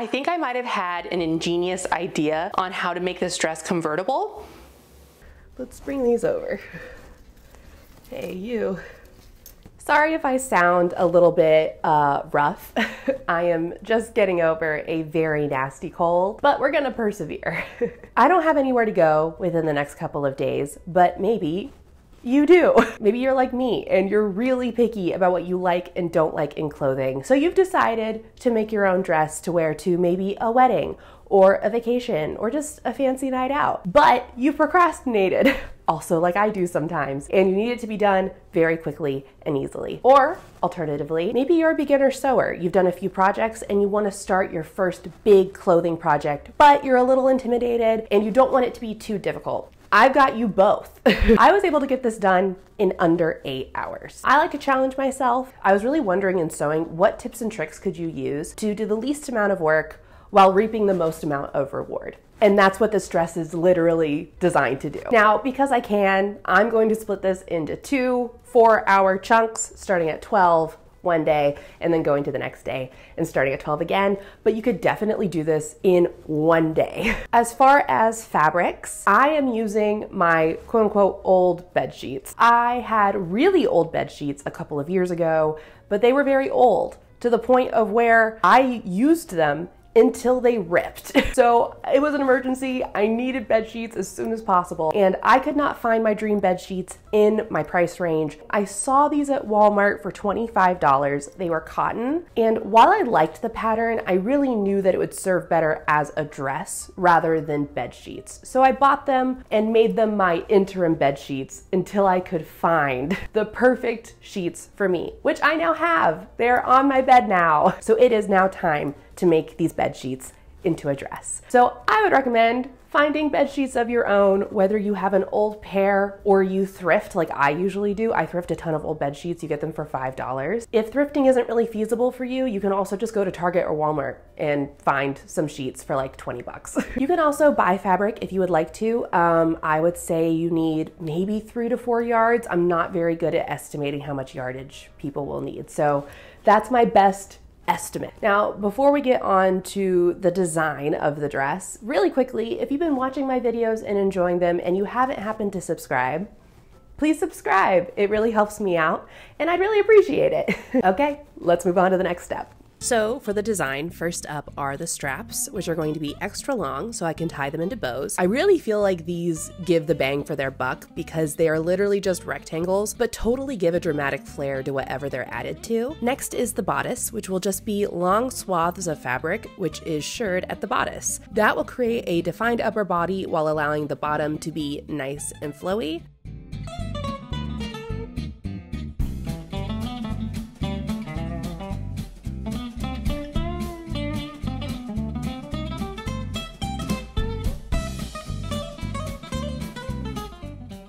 I think I might have had an ingenious idea on how to make this dress convertible. Let's bring these over. Hey, you. Sorry if I sound a little bit uh, rough. I am just getting over a very nasty cold, but we're gonna persevere. I don't have anywhere to go within the next couple of days, but maybe you do. Maybe you're like me and you're really picky about what you like and don't like in clothing. So you've decided to make your own dress to wear to maybe a wedding or a vacation or just a fancy night out. But you procrastinated, also like I do sometimes, and you need it to be done very quickly and easily. Or alternatively, maybe you're a beginner sewer. You've done a few projects and you want to start your first big clothing project, but you're a little intimidated and you don't want it to be too difficult. I've got you both. I was able to get this done in under eight hours. I like to challenge myself. I was really wondering in sewing, what tips and tricks could you use to do the least amount of work while reaping the most amount of reward? And that's what this dress is literally designed to do. Now, because I can, I'm going to split this into two four hour chunks starting at 12 one day and then going to the next day and starting at 12 again, but you could definitely do this in one day. As far as fabrics, I am using my quote unquote old bed sheets. I had really old bed sheets a couple of years ago, but they were very old to the point of where I used them until they ripped. So it was an emergency. I needed bed sheets as soon as possible, and I could not find my dream bed sheets in my price range. I saw these at Walmart for $25. They were cotton, and while I liked the pattern, I really knew that it would serve better as a dress rather than bed sheets. So I bought them and made them my interim bed sheets until I could find the perfect sheets for me, which I now have. They're on my bed now. So it is now time to make these bed sheets into a dress. So I would recommend finding bed sheets of your own, whether you have an old pair or you thrift like I usually do. I thrift a ton of old bed sheets. You get them for $5. If thrifting isn't really feasible for you, you can also just go to Target or Walmart and find some sheets for like 20 bucks. you can also buy fabric if you would like to. Um, I would say you need maybe three to four yards. I'm not very good at estimating how much yardage people will need. So that's my best estimate. Now, before we get on to the design of the dress, really quickly, if you've been watching my videos and enjoying them and you haven't happened to subscribe, please subscribe. It really helps me out and I'd really appreciate it. okay, let's move on to the next step. So for the design, first up are the straps, which are going to be extra long so I can tie them into bows. I really feel like these give the bang for their buck because they are literally just rectangles, but totally give a dramatic flair to whatever they're added to. Next is the bodice, which will just be long swaths of fabric, which is shirred at the bodice. That will create a defined upper body while allowing the bottom to be nice and flowy.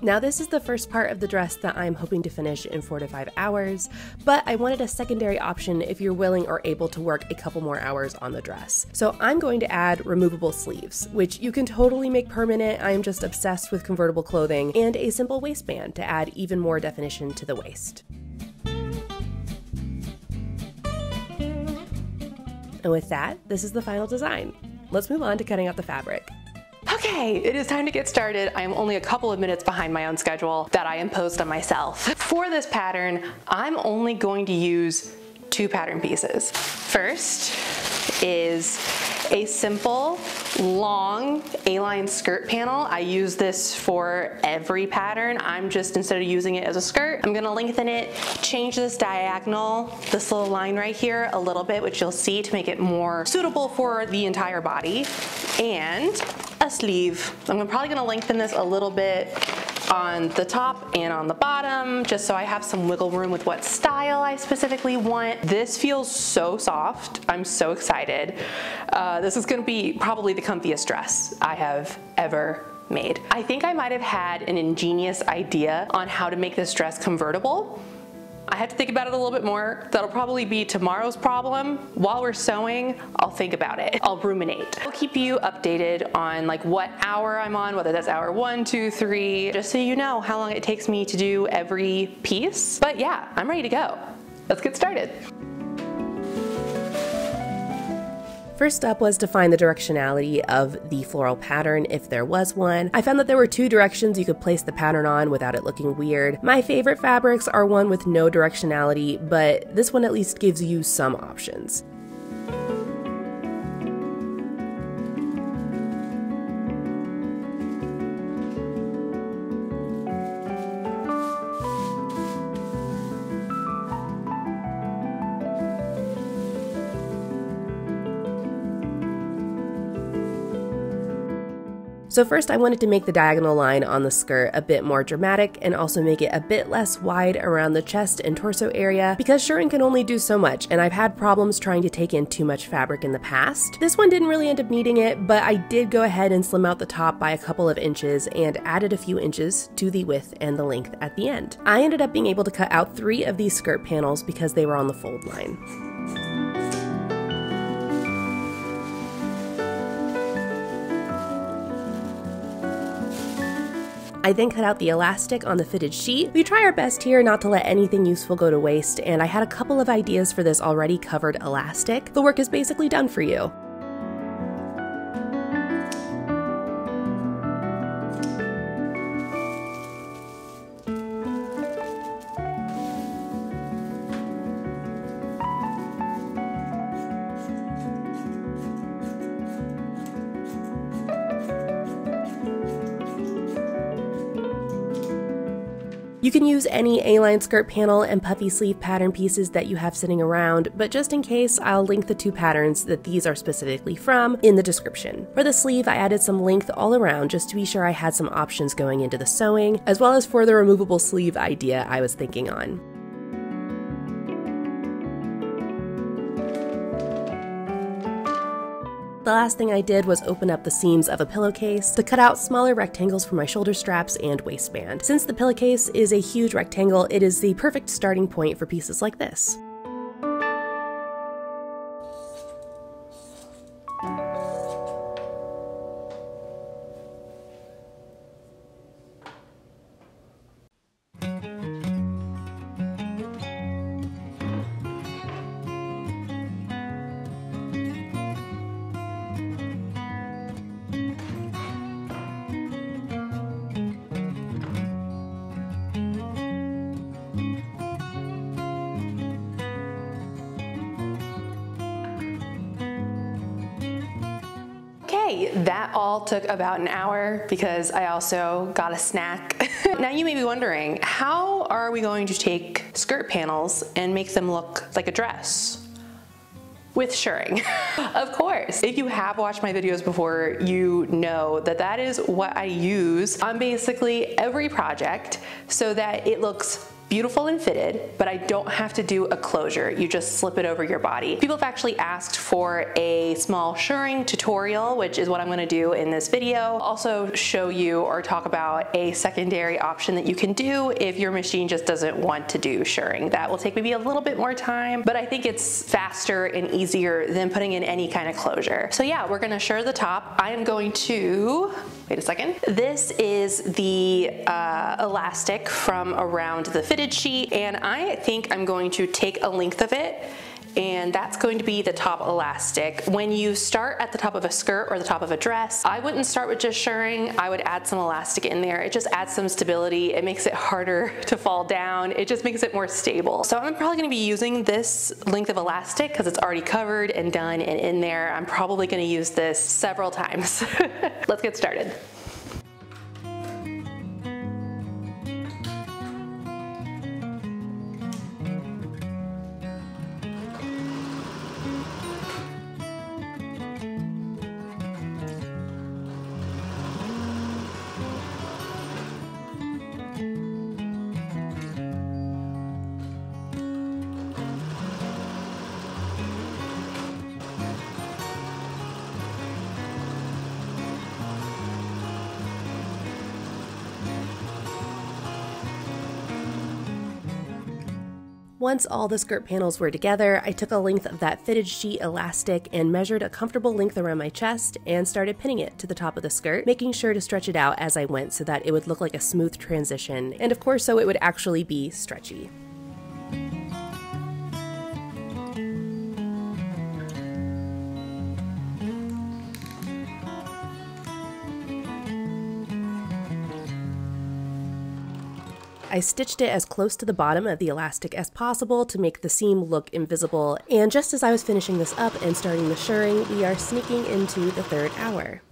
Now this is the first part of the dress that I'm hoping to finish in four to five hours, but I wanted a secondary option if you're willing or able to work a couple more hours on the dress. So I'm going to add removable sleeves, which you can totally make permanent. I am just obsessed with convertible clothing, and a simple waistband to add even more definition to the waist. And with that, this is the final design. Let's move on to cutting out the fabric. Okay, it is time to get started. I am only a couple of minutes behind my own schedule that I imposed on myself. For this pattern, I'm only going to use two pattern pieces. First is a simple long A-line skirt panel. I use this for every pattern. I'm just, instead of using it as a skirt, I'm gonna lengthen it, change this diagonal, this little line right here a little bit, which you'll see to make it more suitable for the entire body. And a sleeve. I'm probably gonna lengthen this a little bit on the top and on the bottom, just so I have some wiggle room with what style I specifically want. This feels so soft. I'm so excited. Uh, this is gonna be probably the comfiest dress I have ever made. I think I might have had an ingenious idea on how to make this dress convertible. I have to think about it a little bit more. That'll probably be tomorrow's problem. While we're sewing, I'll think about it. I'll ruminate. I'll keep you updated on like what hour I'm on, whether that's hour one, two, three, just so you know how long it takes me to do every piece. But yeah, I'm ready to go. Let's get started. First up was to find the directionality of the floral pattern if there was one. I found that there were two directions you could place the pattern on without it looking weird. My favorite fabrics are one with no directionality, but this one at least gives you some options. So first I wanted to make the diagonal line on the skirt a bit more dramatic and also make it a bit less wide around the chest and torso area because shirring can only do so much and I've had problems trying to take in too much fabric in the past. This one didn't really end up needing it, but I did go ahead and slim out the top by a couple of inches and added a few inches to the width and the length at the end. I ended up being able to cut out three of these skirt panels because they were on the fold line. I then cut out the elastic on the fitted sheet. We try our best here not to let anything useful go to waste, and I had a couple of ideas for this already covered elastic. The work is basically done for you. Can use any A-line skirt panel and puffy sleeve pattern pieces that you have sitting around, but just in case, I'll link the two patterns that these are specifically from in the description. For the sleeve, I added some length all around just to be sure I had some options going into the sewing, as well as for the removable sleeve idea I was thinking on. The last thing I did was open up the seams of a pillowcase to cut out smaller rectangles for my shoulder straps and waistband. Since the pillowcase is a huge rectangle, it is the perfect starting point for pieces like this. Took about an hour because I also got a snack. now you may be wondering, how are we going to take skirt panels and make them look like a dress? with shirring. of course, if you have watched my videos before, you know that that is what I use on basically every project so that it looks beautiful and fitted, but I don't have to do a closure. You just slip it over your body. People have actually asked for a small shirring tutorial, which is what I'm gonna do in this video. Also show you or talk about a secondary option that you can do if your machine just doesn't want to do shirring. That will take maybe a little bit more time, but I think it's faster and easier than putting in any kind of closure. So yeah, we're gonna shirr the top. I am going to, wait a second. This is the uh, elastic from around the fitted sheet and I think I'm going to take a length of it and that's going to be the top elastic. When you start at the top of a skirt or the top of a dress, I wouldn't start with just shirring, I would add some elastic in there. It just adds some stability, it makes it harder to fall down, it just makes it more stable. So I'm probably gonna be using this length of elastic because it's already covered and done and in there. I'm probably gonna use this several times. Let's get started. Once all the skirt panels were together, I took a length of that fitted sheet elastic and measured a comfortable length around my chest and started pinning it to the top of the skirt, making sure to stretch it out as I went so that it would look like a smooth transition, and of course so it would actually be stretchy. I stitched it as close to the bottom of the elastic as possible to make the seam look invisible, and just as I was finishing this up and starting the shirring, we are sneaking into the third hour.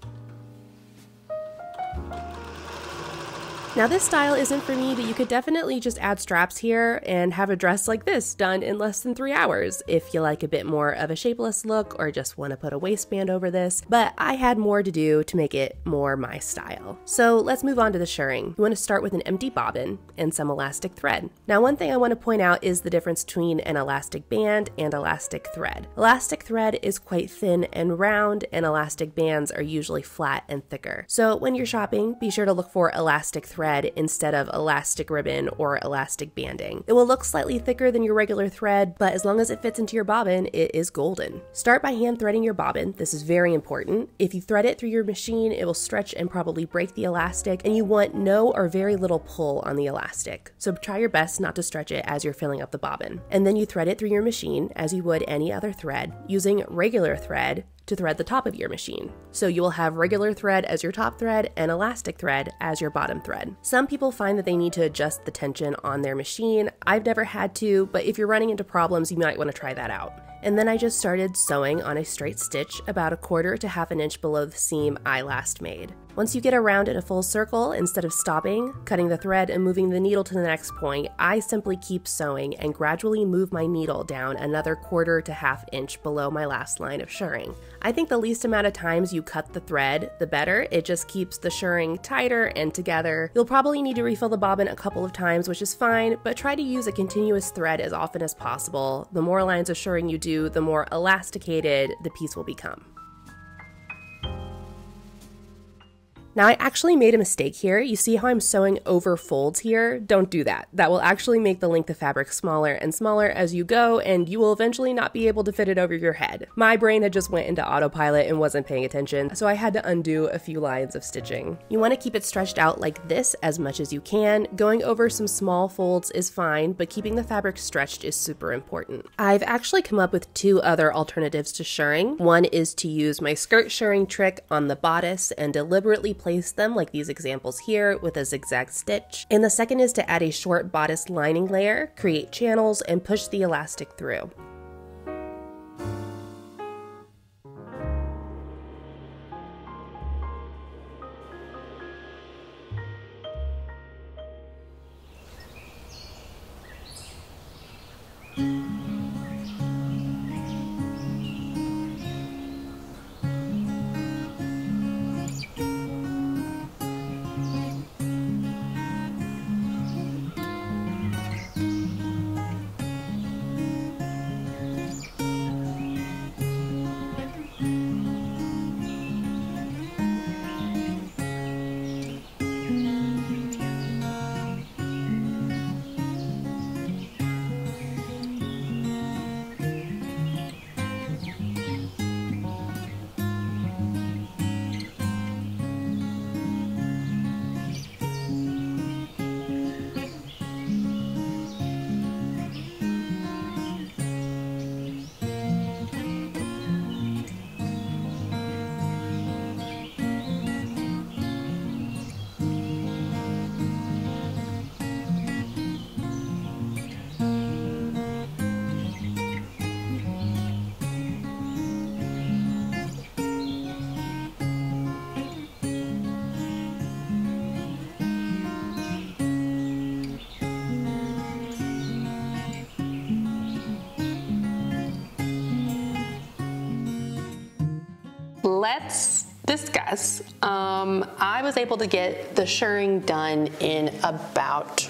Now this style isn't for me, but you could definitely just add straps here and have a dress like this done in less than three hours if you like a bit more of a shapeless look or just want to put a waistband over this, but I had more to do to make it more my style. So let's move on to the shirring. You want to start with an empty bobbin and some elastic thread. Now one thing I want to point out is the difference between an elastic band and elastic thread. Elastic thread is quite thin and round and elastic bands are usually flat and thicker. So when you're shopping, be sure to look for elastic thread thread instead of elastic ribbon or elastic banding. It will look slightly thicker than your regular thread, but as long as it fits into your bobbin, it is golden. Start by hand threading your bobbin. This is very important. If you thread it through your machine, it will stretch and probably break the elastic, and you want no or very little pull on the elastic. So try your best not to stretch it as you're filling up the bobbin. And then you thread it through your machine as you would any other thread using regular thread to thread the top of your machine. So you will have regular thread as your top thread and elastic thread as your bottom thread. Some people find that they need to adjust the tension on their machine. I've never had to, but if you're running into problems, you might want to try that out and then I just started sewing on a straight stitch about a quarter to half an inch below the seam I last made. Once you get around in a full circle, instead of stopping, cutting the thread, and moving the needle to the next point, I simply keep sewing and gradually move my needle down another quarter to half inch below my last line of shirring. I think the least amount of times you cut the thread, the better. It just keeps the shirring tighter and together. You'll probably need to refill the bobbin a couple of times, which is fine, but try to use a continuous thread as often as possible. The more lines of shirring you do, do, the more elasticated the piece will become. Now I actually made a mistake here. You see how I'm sewing over folds here? Don't do that. That will actually make the length of fabric smaller and smaller as you go and you will eventually not be able to fit it over your head. My brain had just went into autopilot and wasn't paying attention, so I had to undo a few lines of stitching. You want to keep it stretched out like this as much as you can. Going over some small folds is fine, but keeping the fabric stretched is super important. I've actually come up with two other alternatives to shirring. One is to use my skirt shirring trick on the bodice and deliberately place them like these examples here with a zigzag stitch. And the second is to add a short bodice lining layer, create channels, and push the elastic through. Let's discuss. Um, I was able to get the shirring done in about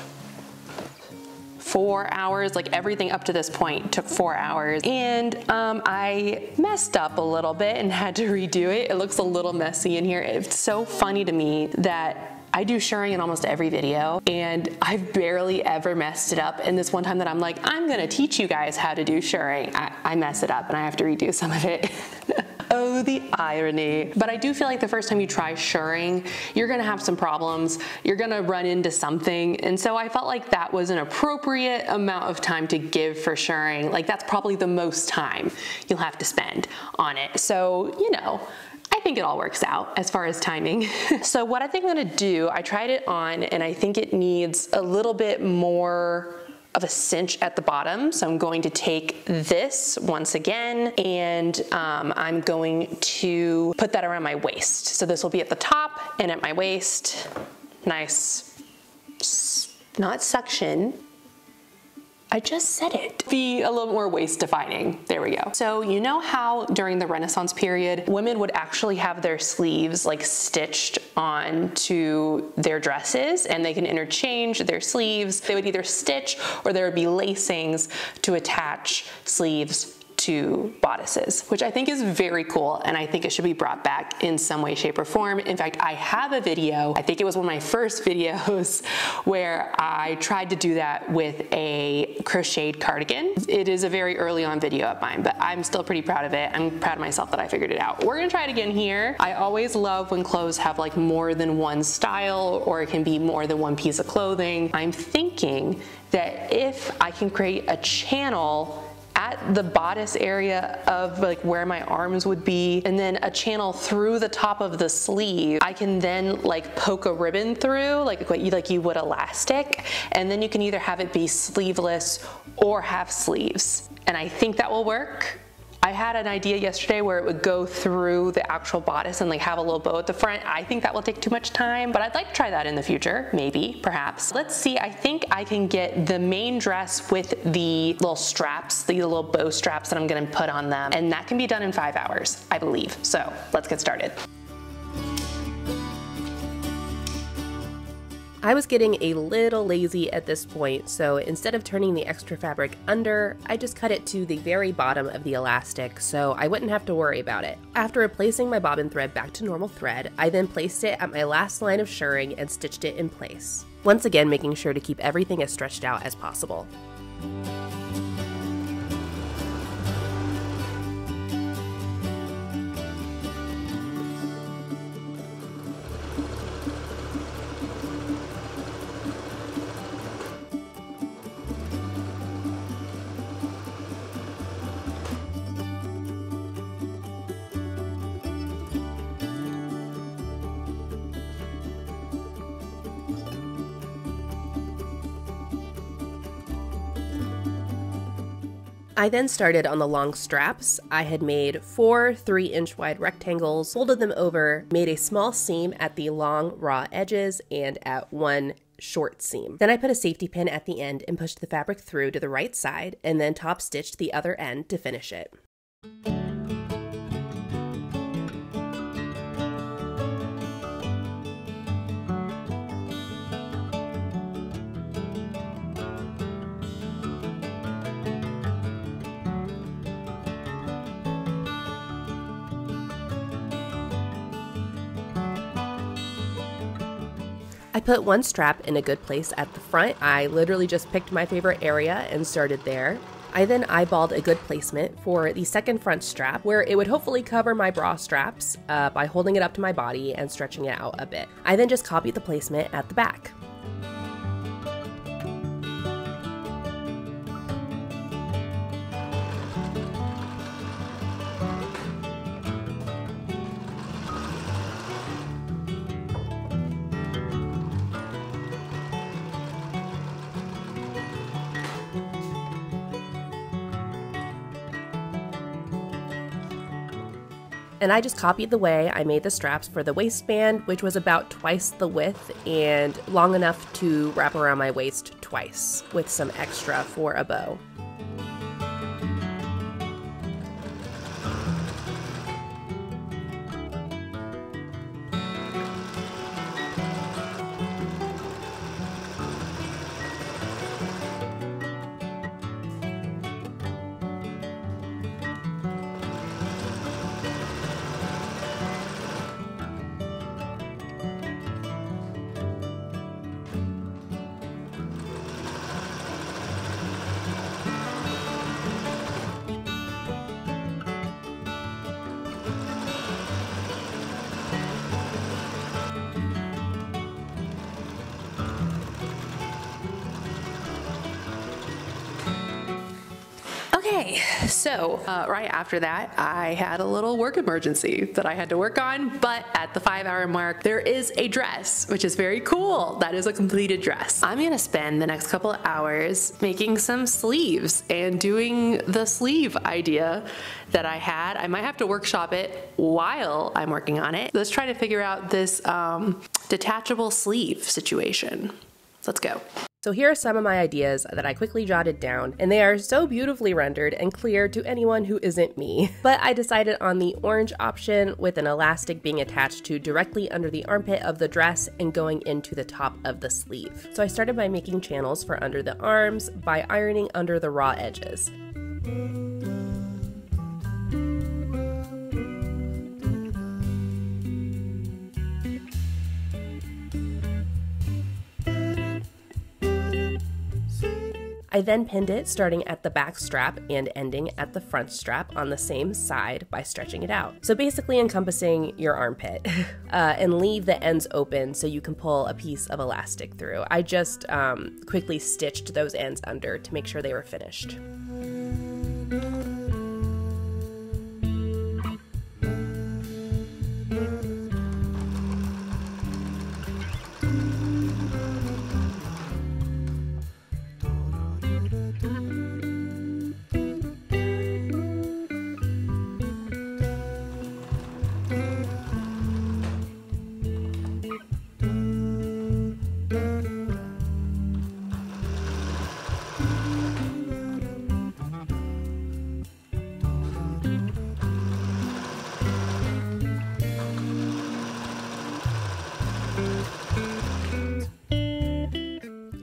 four hours, like everything up to this point took four hours. And um, I messed up a little bit and had to redo it. It looks a little messy in here. It's so funny to me that I do shirring in almost every video and I've barely ever messed it up. And this one time that I'm like, I'm gonna teach you guys how to do shirring, I, I mess it up and I have to redo some of it. Oh, the irony. But I do feel like the first time you try shirring, you're gonna have some problems. You're gonna run into something. And so I felt like that was an appropriate amount of time to give for shirring. Like that's probably the most time you'll have to spend on it. So, you know, I think think it all works out as far as timing. so what I think I'm gonna do, I tried it on and I think it needs a little bit more of a cinch at the bottom. So I'm going to take this once again and um, I'm going to put that around my waist. So this will be at the top and at my waist. Nice, not suction, I just said it. Be a little more waist defining. There we go. So you know how during the Renaissance period, women would actually have their sleeves like stitched onto their dresses and they can interchange their sleeves. They would either stitch or there would be lacings to attach sleeves to bodices, which I think is very cool and I think it should be brought back in some way, shape, or form. In fact, I have a video, I think it was one of my first videos, where I tried to do that with a crocheted cardigan. It is a very early on video of mine, but I'm still pretty proud of it. I'm proud of myself that I figured it out. We're gonna try it again here. I always love when clothes have like more than one style or it can be more than one piece of clothing. I'm thinking that if I can create a channel at the bodice area of like where my arms would be and then a channel through the top of the sleeve. I can then like poke a ribbon through like what you like you would elastic and then you can either have it be sleeveless or have sleeves. And I think that will work. I had an idea yesterday where it would go through the actual bodice and like have a little bow at the front. I think that will take too much time, but I'd like to try that in the future, maybe, perhaps. Let's see, I think I can get the main dress with the little straps, the little bow straps that I'm gonna put on them, and that can be done in five hours, I believe. So let's get started. I was getting a little lazy at this point, so instead of turning the extra fabric under, I just cut it to the very bottom of the elastic so I wouldn't have to worry about it. After replacing my bobbin thread back to normal thread, I then placed it at my last line of shirring and stitched it in place. Once again making sure to keep everything as stretched out as possible. I then started on the long straps. I had made four 3 inch wide rectangles, folded them over, made a small seam at the long raw edges and at one short seam. Then I put a safety pin at the end and pushed the fabric through to the right side and then top stitched the other end to finish it. I put one strap in a good place at the front. I literally just picked my favorite area and started there. I then eyeballed a good placement for the second front strap where it would hopefully cover my bra straps uh, by holding it up to my body and stretching it out a bit. I then just copied the placement at the back. And I just copied the way I made the straps for the waistband, which was about twice the width and long enough to wrap around my waist twice with some extra for a bow. So uh, right after that, I had a little work emergency that I had to work on, but at the five hour mark, there is a dress, which is very cool. That is a completed dress. I'm gonna spend the next couple of hours making some sleeves and doing the sleeve idea that I had. I might have to workshop it while I'm working on it. Let's try to figure out this um, detachable sleeve situation. Let's go. So here are some of my ideas that I quickly jotted down, and they are so beautifully rendered and clear to anyone who isn't me. But I decided on the orange option with an elastic being attached to directly under the armpit of the dress and going into the top of the sleeve. So I started by making channels for under the arms by ironing under the raw edges. I then pinned it starting at the back strap and ending at the front strap on the same side by stretching it out. So basically encompassing your armpit uh, and leave the ends open so you can pull a piece of elastic through. I just um, quickly stitched those ends under to make sure they were finished.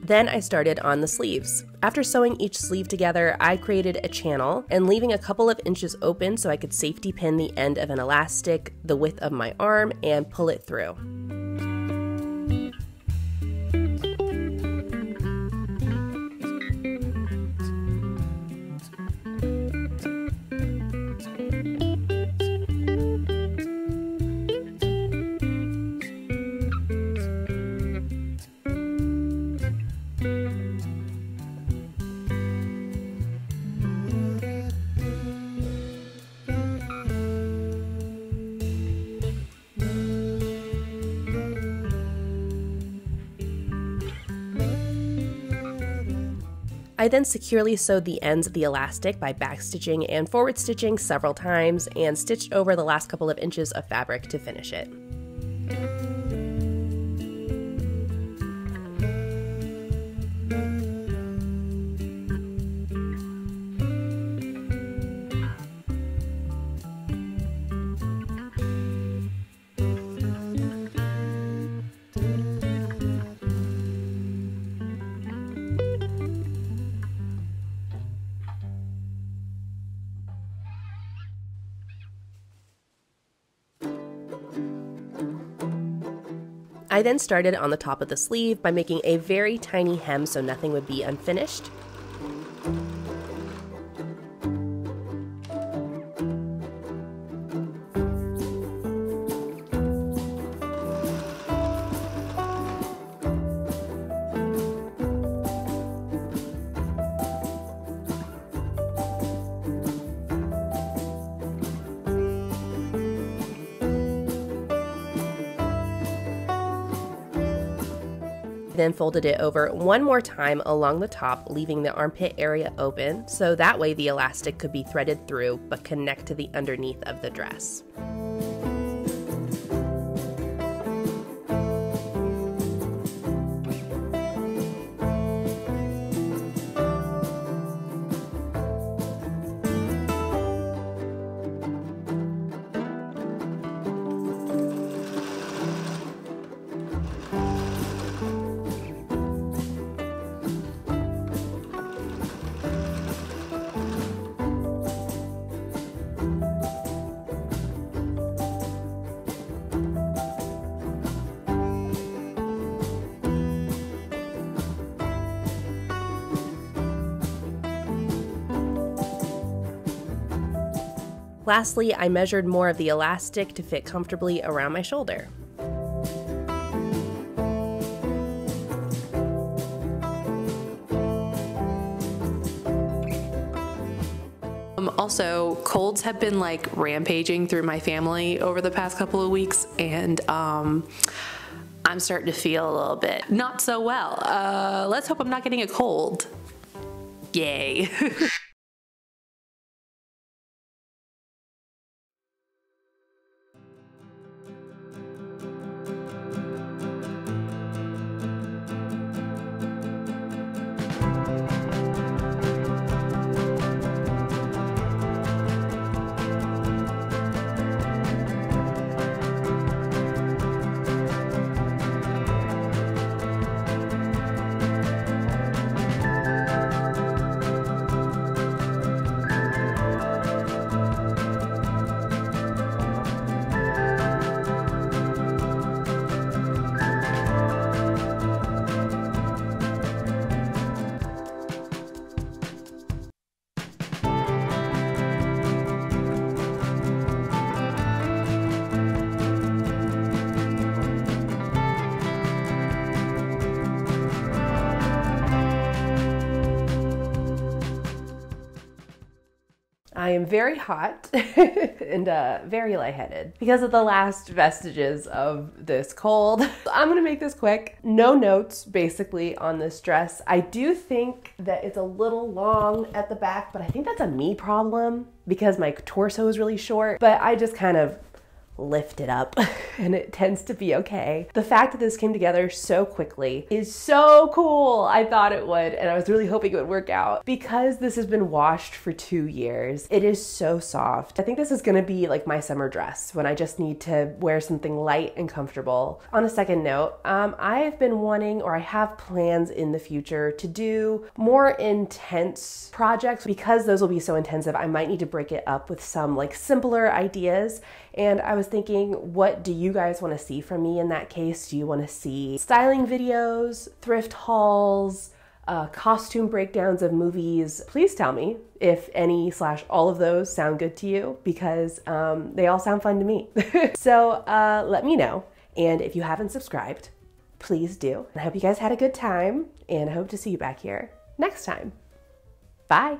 Then I started on the sleeves. After sewing each sleeve together, I created a channel and leaving a couple of inches open so I could safety pin the end of an elastic the width of my arm and pull it through. I then securely sewed the ends of the elastic by backstitching and forward stitching several times and stitched over the last couple of inches of fabric to finish it. Then started on the top of the sleeve by making a very tiny hem so nothing would be unfinished. Then folded it over one more time along the top, leaving the armpit area open, so that way the elastic could be threaded through but connect to the underneath of the dress. Lastly, I measured more of the elastic to fit comfortably around my shoulder. Also, colds have been like rampaging through my family over the past couple of weeks, and um, I'm starting to feel a little bit not so well. Uh, let's hope I'm not getting a cold. Yay. I am very hot and uh, very lightheaded because of the last vestiges of this cold. I'm gonna make this quick. No notes basically on this dress. I do think that it's a little long at the back, but I think that's a me problem because my torso is really short. But I just kind of lift it up and it tends to be okay. The fact that this came together so quickly is so cool. I thought it would and I was really hoping it would work out. Because this has been washed for two years, it is so soft. I think this is gonna be like my summer dress when I just need to wear something light and comfortable. On a second note, um, I've been wanting or I have plans in the future to do more intense projects because those will be so intensive. I might need to break it up with some like simpler ideas and I was thinking, what do you guys want to see from me in that case? Do you want to see styling videos, thrift hauls, uh, costume breakdowns of movies? Please tell me if any slash all of those sound good to you because um, they all sound fun to me. so uh, let me know. And if you haven't subscribed, please do. I hope you guys had a good time and I hope to see you back here next time. Bye.